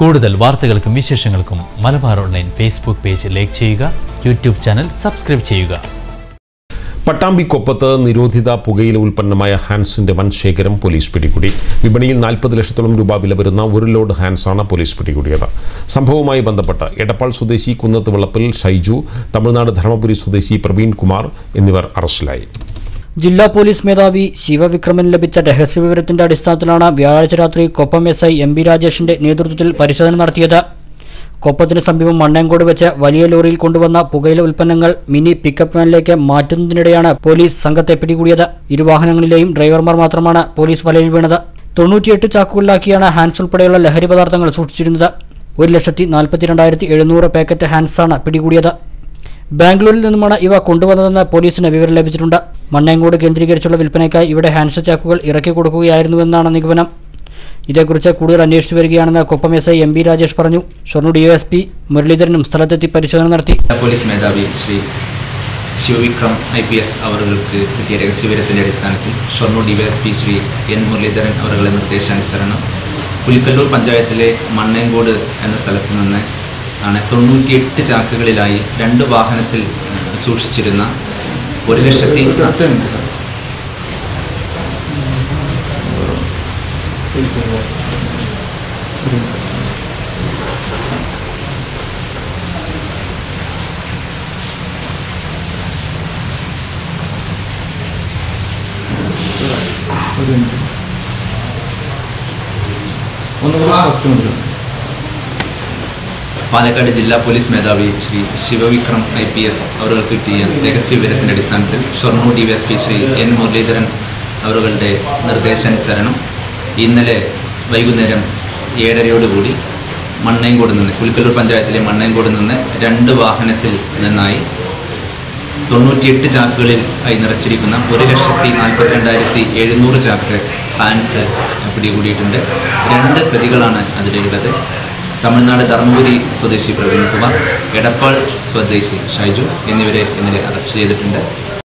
കൂടുതൽ വാർത്തകൾക്കും വിശേഷങ്ങൾക്കും Malabar online Facebook page like ചെയ്യുക യൂട്യൂബ് ചാനൽ സബ്സ്ക്രൈബ് ചെയ്യുക. പട്ടാമ്പിക്കൊപ്പത്ത് നിരോധിത പുകയില ഉൽപ്പന്നമായ ഹാൻസിന്റെ വൻ ശേഖരം പോലീസ് പിടികൂടി. വിപണിയിൽ നാൽപ്പത് ലക്ഷത്തോളം രൂപ വില വരുന്ന ഒരു ലോഡ് ഹാൻസാണ് പോലീസ് പിടികൂടിയത്. സംഭവവുമായി ബന്ധപ്പെട്ട് എടപ്പാൾ സ്വദേശി കുന്നത്ത് വെള്ളപ്പിൽ ഷൈജു തമിഴ്നാട് ധർമ്മപുരി സ്വദേശി പ്രവീൺ കുമാർ എന്നിവർ അറസ്റ്റിലായി. ജില്ലാ പോലീസ് മേധാവി ശിവവിക്രമൻ ലഭിച്ച രഹസ്യവിവരത്തിന്റെ അടിസ്ഥാനത്തിലാണ് വ്യാഴാഴ്ച രാത്രി Koppam S I M B രാജേഷിന്റെ നേതൃത്വത്തിൽ പരിശോധന നടത്തിയത്. കൊപ്പത്തിന് സമീപം മണ്ണേങ്കോട് വെച്ച് വലിയ ലോറിയിൽ കൊണ്ടുവന്ന പുകയില ഉൽപ്പന്നങ്ങൾ മിനി പിക്കപ്പ് വാനിലേക്ക് മാറ്റുന്നതിനിടെയാണ് പോലീസ് സംഘത്തെ പിടികൂടിയത്. ഇരുവാഹനങ്ങളിലെയും ഡ്രൈവർമാർ മാത്രമാണ് പോലീസ് വലയിൽ വീണത്. തൊണ്ണൂറ്റിയെട്ട് ചാക്കുകളിലാക്കിയാണ് ഹാൻസ് ഉൾപ്പെടെയുള്ള ലഹരി പദാർത്ഥങ്ങൾ സൂക്ഷിച്ചിരുന്നത്. ഒരു ലക്ഷത്തി നാൽപ്പത്തിരണ്ടായിരത്തി എഴുന്നൂറ് പാക്കറ്റ് ഹാൻസാണ് പിടികൂടിയത്. ബാംഗ്ലൂരിൽ നിന്നുമാണ് ഇവ കൊണ്ടുവന്നതെന്ന് പോലീസിന് വിവരം ലഭിച്ചിട്ടുണ്ട്. മണ്ണേങ്കോട് കേന്ദ്രീകരിച്ചുള്ള വിൽപ്പനയ്ക്കായി ഇവിടെ ഹാൻഡ്സ് ചാക്കുകൾ ഇറക്കി കൊടുക്കുകയായിരുന്നുവെന്നാണ് നിഗമനം. ഇതേക്കുറിച്ച് കൂടുതൽ അന്വേഷിച്ചു വരികയാണെന്ന് Koppam S I M B Rajesh പറഞ്ഞു. ഷൊർണൂർ പി മുരളീധരനും സ്ഥലത്തെത്തി പരിശോധന നടത്തി. പോലീസ് മേധാവി Shri Sivavikram I P S അവർക്ക് കിട്ടിയ രഹസ്യവിവരത്തിന്റെ അടിസ്ഥാനത്തിൽ ഷൊർണൂർ പി ശ്രീ എൻ മുരളീധരൻ അവരുടെ നിർദ്ദേശാനുസരണം പുലിക്കല്ലൂർ പഞ്ചായത്തിലെ മണ്ണേങ്കോട് എന്ന സ്ഥലത്ത് നിന്ന് ആണ് തൊണ്ണൂറ്റിയെട്ട് ചാക്കുകളിലായി രണ്ട് വാഹനത്തിൽ സൂക്ഷിച്ചിരുന്ന ഒരു ലക്ഷത്തി പാലക്കാട് ജില്ലാ പോലീസ് മേധാവി Shri Sivavikram I P S അവർക്ക് കിട്ടിയ രഹസ്യവിവരത്തിന്റെ അടിസ്ഥാനത്തിൽ Shoranur D S P Shri N Muraleedharan അവരുടെ നിർദ്ദേശാനുസരണം ഇന്നലെ വൈകുന്നേരം ഏഴരയോടുകൂടി മണ്ണേങ്കോട് നിന്ന് പുലിക്കല്ലൂർ പഞ്ചായത്തിലെ മണ്ണേങ്കോട് നിന്ന് രണ്ട് വാഹനത്തിൽ നിന്നായി തൊണ്ണൂറ്റിയെട്ട് ചാക്കുകളിൽ ആയി നിറച്ചിരിക്കുന്ന ഒരു ലക്ഷത്തി നാൽപ്പത്തിരണ്ടായിരത്തി എഴുന്നൂറ് ചാക്ക് ഹാൻസ് പിടികൂടിയിട്ടുണ്ട്. രണ്ട് പ്രതികളാണ് അതിലുള്ളത്. തമിഴ്നാട് ധർമ്മപുരി സ്വദേശി പ്രവീൺകുമാർ എടപ്പാൾ സ്വദേശി ഷൈജു എന്നിവരെ ഇന്നലെ അറസ്റ്റ് ചെയ്തിട്ടുണ്ട്.